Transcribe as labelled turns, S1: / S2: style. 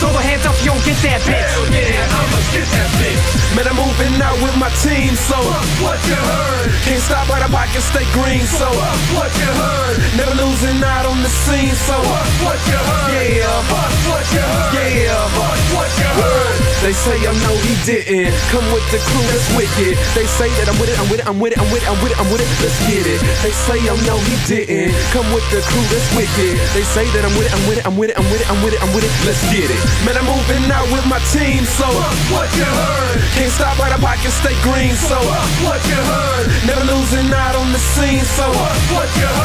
S1: Throw
S2: a hands up
S1: you don't get that bitch. Hell yeah, I'ma get that bitch. Man, I'm moving out with my team, so fuck what you heard. Can't stop by the pocket, stay green, so fuck what you heard. Never losing out on the scene, so fuck what you heard. Yeah, fuck what you heard. Yeah. They say I know he didn't come with the crew that's wicked. They say that I'm with it, I'm with it, I'm with it, I'm with it, I'm with it, I'm with it. Let's get it. They say I know he didn't come with the crew that's wicked. They say that I'm with it, I'm with it, I'm with it, I'm with it, I'm with it, I'm with it. Let's get it. Man, I'm moving out with my team, so what you heard. Can't stop by the pocket, stay green, so what you heard. Never losing out on the scene, so what you heard.